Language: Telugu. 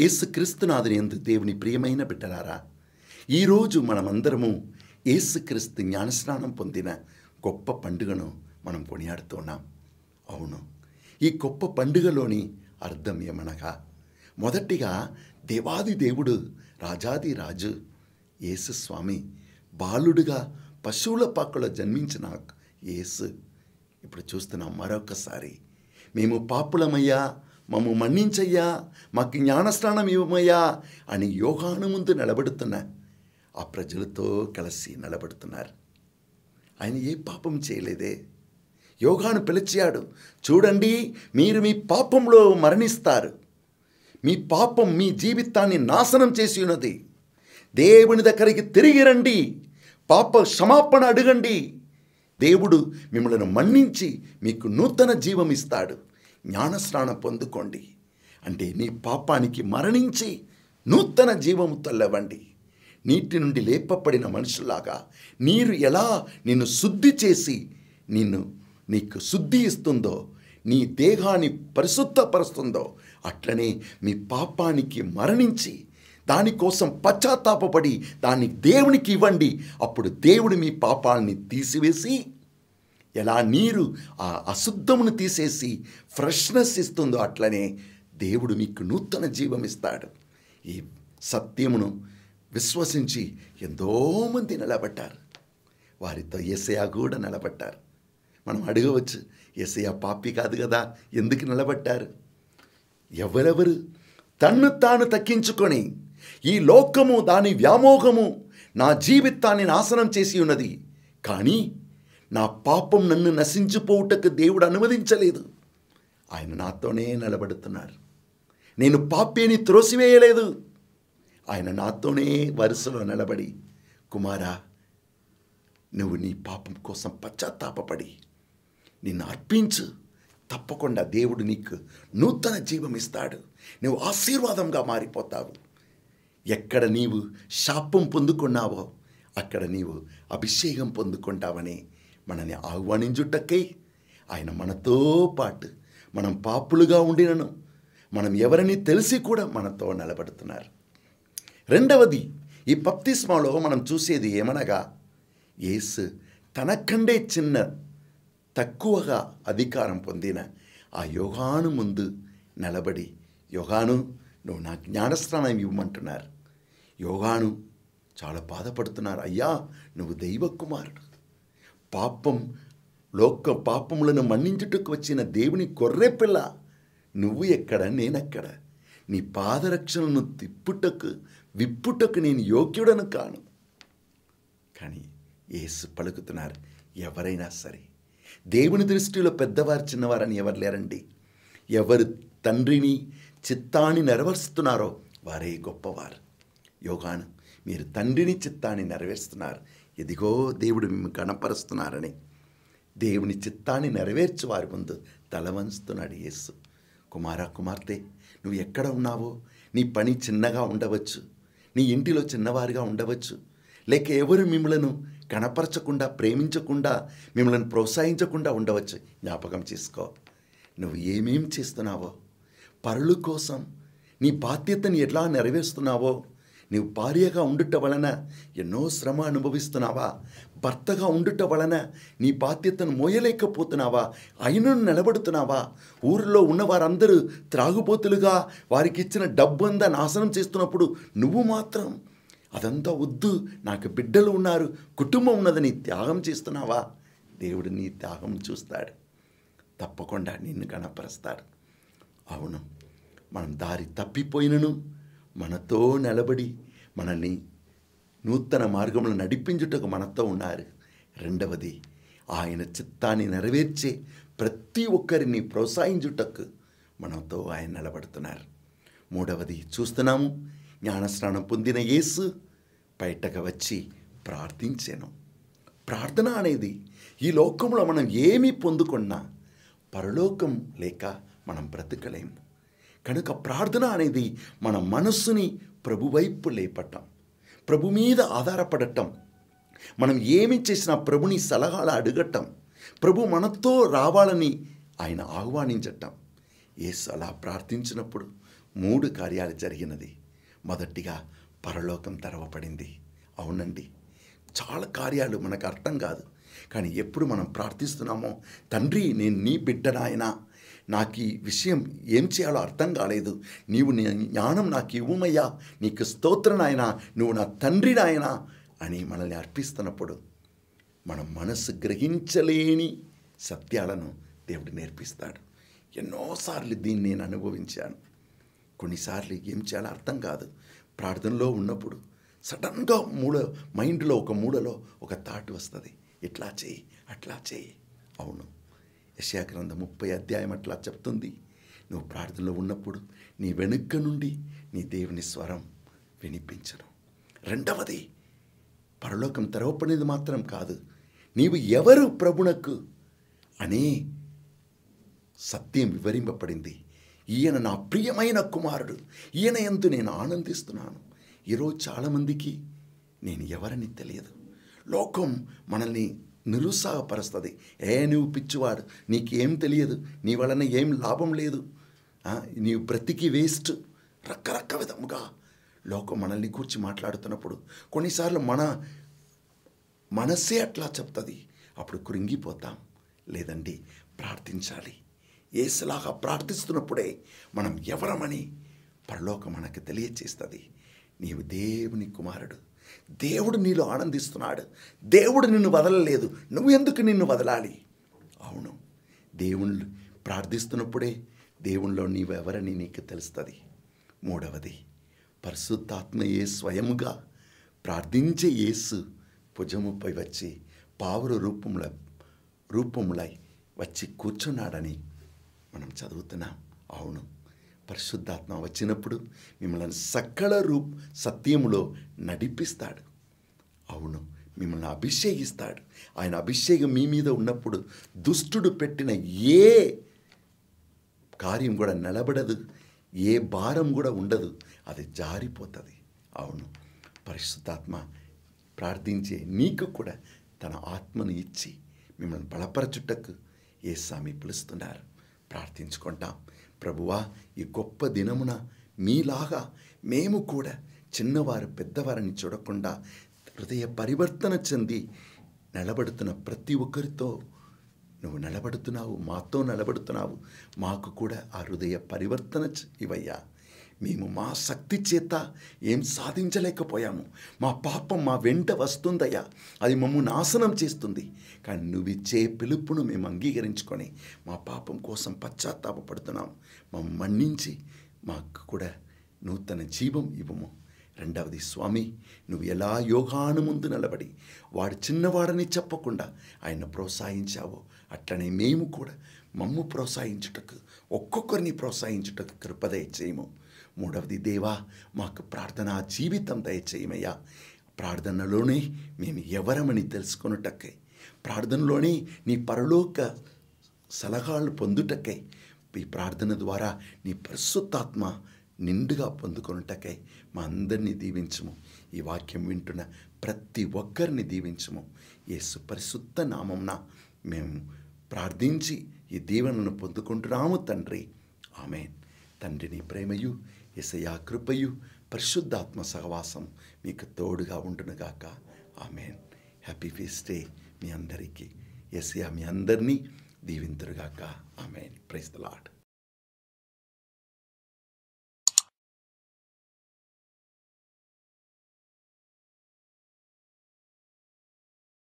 ఏసు క్రీస్తునాథుని ఎందు దేవుని ప్రియమైన బిడ్డలారా ఈరోజు మనమందరము ఏసుక్రీస్తు జ్ఞానస్నానం పొందిన గొప్ప పండుగను మనం కొనియాడుతున్నాం అవును ఈ గొప్ప పండుగలోని అర్థం ఏమనగా మొదటిగా దేవాది దేవుడు రాజాది రాజు యేసుస్వామి బాలుడుగా పశువుల పాకలో జన్మించిన యేసు. ఇప్పుడు చూస్తున్నాం మరొకసారి. మేము పాపులమయ్యా మమ్ము మన్నించయ్యా మాకు జ్ఞానస్నానం ఇవ్వమయ్యా అని యోగాను ముందు నిలబడుతున్న ఆ ప్రజలతో కలిసి నిలబడుతున్నారు. ఆయన ఏ పాపం చేయలేదే? యోగాను పిలిచాడు చూడండి మీరు మీ పాపంలో మరణిస్తారు. మీ పాపం మీ జీవితాన్ని నాశనం చేసి ఉన్నది దేవుని దగ్గరికి తిరిగి రండి పాప క్షమాపణ అడగండి. దేవుడు మిమ్మల్ని మన్నించి మీకు నూతన జీవం ఇస్తాడు. జ్ఞానస్నానం పొందుకోండి. అంటే నీ పాపానికి మరణించి నూతన జీవము తల్లవండి నీటి నుండి లేపబడిన మనుషులాగా నీరు ఎలా నిన్ను శుద్ధి చేసి నిన్ను నీకు శుద్ధి ఇస్తుందో నీ దేహాన్ని పరిశుద్ధపరుస్తుందో అట్లనే మీ పాపానికి మరణించి దానికోసం పశ్చాత్తాపడి దాన్ని దేవునికి ఇవ్వండి. అప్పుడు దేవుడు మీ పాపాలని తీసివేసి ఎలా నీరు ఆ అశుద్ధమును తీసేసి ఫ్రెష్నెస్ ఇస్తుందో అట్లనే దేవుడు మీకు నూతన జీవం ఇస్తాడు. ఈ సత్యమును విశ్వసించి ఎంతోమంది నిలబడ్డారు. వారితో ఏసయా కూడా నిలబడ్డారు. మనం అడగవచ్చు ఏసయా పాపి కాదు కదా ఎందుకు నిలబడ్డారు? ఎవరెవరు? తన్ను తాను తగ్గించుకొని ఈ లోకము దాని వ్యామోహము నా జీవితాన్ని నాశనం చేసి ఉన్నది. కానీ నా పాపం నన్ను నశించిపోవుటకు దేవుడు అనుమతించలేదు. ఆయన నాతోనే నిలబడుతున్నారు. నేను పాపేని త్రోసివేయలేదు. ఆయన నాతోనే వరుసలో నిలబడి కుమారా నువ్వు నీ పాపం కోసం పశ్చాత్తాపడి నిన్ను అర్పించు. తప్పకుండా దేవుడు నీకు నూతన జీవం ఇస్తాడు. నువ్వు ఆశీర్వాదంగా మారిపోతావు. ఎక్కడ నీవు శాపం పొందుకున్నావో అక్కడ నీవు అభిషేకం పొందుకుంటావని మనని ఆహ్వానించుటకై ఆయన మనతో పాటు మనం పాపులుగా ఉండినను. మనం ఎవరని తెలిసి కూడా మనతో నిలబడుతున్నారు. రెండవది ఈ పప్తిస్మాలో మనం చూసేది ఏమనగా యేసు తనకండే చిన్న తక్కువగా అధికారం పొందిన ఆ యోగాను ముందు నిలబడి యోగాను నువ్వు నా జ్ఞానస్నానం ఇవ్వమంటున్నారు. యోగాను చాలా బాధపడుతున్నారు. అయ్యా నువ్వు దైవ కుమారుడు పాపం లోక పాపములను మన్నించుటకు వచ్చిన దేవుని గొర్రెపిల్ల నువ్వు ఎక్కడ నేనెక్కడ? నీ పాదరక్షణను తిప్పుటకు విప్పుటకు నేను యోగ్యుడను కాను. కానీ ఏసు పలుకుతున్నారు ఎవరైనా సరే దేవుని దృష్టిలో పెద్దవారు చిన్నవారని ఎవరు లేరండి? ఎవరు తండ్రిని చిత్తాన్ని నెరవేరుస్తున్నారో వారే గొప్పవారు. యోగాను మీరు తండ్రిని చిత్తాన్ని నెరవేరుస్తున్నారు. ఇదిగో దేవుడు మిమ్మల్ని కనపరుస్తున్నారని. దేవుని చిత్తాన్ని నెరవేర్చు వారి ముందు తలవంచుతున్నాడు యేసు. కుమార కుమార్తె నువ్వు ఎక్కడ ఉన్నావో? నీ పని చిన్నగా ఉండవచ్చు. నీ ఇంటిలో చిన్నవారిగా ఉండవచ్చు. లేక ఎవరు మిమ్మలను కనపరచకుండా ప్రేమించకుండా మిమ్మల్ని ప్రోత్సహించకుండా ఉండవచ్చు? జ్ఞాపకం చేసుకో. నువ్వు ఏమేం చేస్తున్నావో? పరుల కోసం నీ బాధ్యతని ఎట్లా నెరవేరుస్తున్నావో? నీవు భార్యగా ఉండుట వలన ఎన్నో శ్రమ అనుభవిస్తున్నావా? భర్తగా ఉండుట వలన నీ బాధ్యతను మోయలేకపోతున్నావా? అయినను నిలబడుతున్నావా? ఊరిలో ఉన్న వారందరూ త్రాగుబోతులుగా వారికి ఇచ్చిన డబ్బు అంతా నాశనం చేస్తున్నప్పుడు నువ్వు మాత్రం అదంతా వద్దు. నాకు బిడ్డలు ఉన్నారు. కుటుంబం ఉన్నదని త్యాగం చేస్తున్నావా? దేవుడు నీ త్యాగం చూస్తాడు. తప్పకుండా నిన్ను కనపరుస్తాడు అవును. మనం దారి తప్పిపోయినను మనతో నిలబడి మనల్ని నూతన మార్గంలో నడిపించుటకు మనతో ఉన్నారు. రెండవది ఆయన చిత్తాన్ని నెరవేర్చే ప్రతి ఒక్కరిని ప్రోత్సహించుటకు మనతో ఆయన నిలబడుతున్నారు. మూడవది చూస్తున్నాము జ్ఞానస్నానం పొందిన యేసు బయటకు వచ్చి ప్రార్థించాను. ప్రార్థన అనేది ఈ లోకంలో మనం ఏమి పొందుకున్నా పరలోకం లేక మనం బ్రతకలేము. కనుక ప్రార్థన అనేది మన మనస్సుని ప్రభువైపు లేపటం ప్రభు మీద ఆధారపడటం మనం ఏమి చేసినా ప్రభుని సలహాలు అడగటం ప్రభు మనతో రావాలని ఆయన ఆహ్వానించటం. ఏసు అలా ప్రార్థించినప్పుడు మూడు కార్యాలు జరిగినది. మొదటిగా పరలోకం తెరవబడింది. అవునండి చాలా కార్యాలు మనకు అర్థం కాదు. కానీ ఎప్పుడు మనం ప్రార్థిస్తున్నామో తండ్రి నేను నీ బిడ్డనాయనా నాకు ఈ విషయం ఏం చేయాలో అర్థం కాలేదు. నీవు నీ జ్ఞానం నాకు ఇవ్వమయ్యా. నీకు స్తోత్రనాయనా నువ్వు నా తండ్రి నాయనా అని మనల్ని అర్పిస్తున్నప్పుడు మన మనసు గ్రహించలేని సత్యాలను దేవుడు నేర్పిస్తాడు. ఎన్నోసార్లు దీన్ని నేను అనుభవించాను. కొన్నిసార్లు ఏం చేయాలో అర్థం కాదు. ప్రార్థనలో ఉన్నప్పుడు సడన్గా మూడ మైండ్లో ఒక మూడలో ఒక థాట్ వస్తుంది. ఇట్లా చేయి అట్లా చేయి. అవును. యశాగ్రంథం ముప్పై అధ్యాయం అట్లా చెప్తుంది. నువ్వు ప్రార్థనలో ఉన్నప్పుడు నీ వెనుక నుండి నీ దేవుని స్వరం వినిపించను. రెండవది పరలోకం తెరవపడినది మాత్రం కాదు. నీవు ఎవరు ప్రభునకు? అనే సత్యం వివరింపబడింది. ఈయన నా ప్రియమైన కుమారుడు. ఈయన ఎందు నేను ఆనందిస్తున్నాను. ఈరోజు చాలామందికి నేను ఎవరని తెలియదు. లోకం మనల్ని నిరుత్సాహపరుస్తుంది. ఏ నువ్వు పిచ్చివాడు నీకేం తెలియదు నీ వలన ఏం లాభం లేదు. నీవు బ్రతికి వేస్ట్. రకరక విధముగా లోకం మనల్ని కూర్చి మాట్లాడుతున్నప్పుడు కొన్నిసార్లు మన మనస్సే అట్లా చెప్తుంది. అప్పుడు కృంగిపోతాం. లేదండి ప్రార్థించాలి. ఏసులాగా ప్రార్థిస్తున్నప్పుడే మనం ఎవరమని పరలోకం మనకు తెలియచేస్తుంది. నీవు దేవుని కుమారుడు. దేవుడు నీలో ఆనందిస్తున్నాడు. దేవుడు నిన్ను వదలలేదు. నువ్వు ఎందుకు నిన్ను వదలాలి? అవును. దేవుళ్ళు ప్రార్థిస్తున్నప్పుడే దేవుణ్ణిలో నీవెవరని నీకు తెలుస్తుంది. మూడవది పరిశుద్ధాత్మయే స్వయముగా ప్రార్థించే యేసు భుజముపై వచ్చి పావుర రూపముల రూపములై వచ్చి కూర్చున్నాడని మనం చదువుతున్నాం. అవును. పరిశుద్ధాత్మ వచ్చినప్పుడు మిమ్మల్ని సకల రూప్ సత్యములో నడిపిస్తాడు. అవును మిమ్మల్ని అభిషేకిస్తాడు. ఆయన అభిషేకం మీ మీద ఉన్నప్పుడు దుష్టుడు పెట్టిన ఏ కార్యం కూడా నిలబడదు ఏ భారం కూడా ఉండదు అది జారిపోతుంది. అవును పరిశుద్ధాత్మ ప్రార్థించే నీకు కూడా తన ఆత్మను ఇచ్చి మిమ్మల్ని బలపరచుటకు ఏ స్వామి పిలుస్తున్నారు. ప్రార్థించుకుంటాం. ప్రభువా ఈ గొప్ప దినమున మీలాగా మేము కూడా చిన్నవారు పెద్దవారిని చూడకుండా హృదయ పరివర్తన చెంది నిలబడుతున్న ప్రతి ఒక్కరితో నువ్వు నిలబడుతున్నావు మాతో నిలబడుతున్నావు మాకు కూడా ఆ హృదయ పరివర్తన చ- ఇవయ్యా మేము మా శక్తి చేత ఏం సాధించలేకపోయాము. మా పాపం మా వెంట వస్తుందయ్యా. అది మమ్ము నాశనం చేస్తుంది. కానీ నువ్వు ఇచ్చే పిలుపును మేము అంగీకరించుకొని మా పాపం కోసం పశ్చాత్తాపడుతున్నాం మమ్మ మన్నించి మాకు కూడా నూతన జీవం ఇవ్వము. రెండవది స్వామి నువ్వు ఎలా యోగాను ముందు నిలబడి వాడు చిన్నవాడని చెప్పకుండా ఆయన ప్రోత్సహించావో అట్లనే మేము కూడా మమ్ము ప్రోత్సహించుటకు ఒక్కొక్కరిని ప్రోత్సహించుటకు కృపదయ చేయము మూడవది దేవా మాకు ప్రార్థనా జీవితం దయచేయమయ్యా. ప్రార్థనలోనే మేము ఎవరమని తెలుసుకొనుటకై ప్రార్థనలోనే నీ పరలోక సలహాలు పొందుటకై ఈ ప్రార్థన ద్వారా నీ పరిశుద్ధాత్మ నిండుగా పొందుకొనుటకై మా అందరినీ దీవించము. ఈ వాక్యం వింటున్న ప్రతి ఒక్కరిని దీవించము. యేసు పరిశుద్ధ నామంన మేము ప్రార్థించి ఈ దీవెనను పొందుకుంటున్నాము తండ్రి. ఆమె తండ్రిని ప్రేమయు ఎసయా కృపయు పరిశుద్ధాత్మ సహవాసం మీకు తోడుగా ఉండునుగాక ఆమెన్. హ్యాపీ ఫీస్ట్ డే మీ అందరికీ. ఎసయా మీ అందరినీ దీవింతురుగాక ఆమెన్. Praise the Lord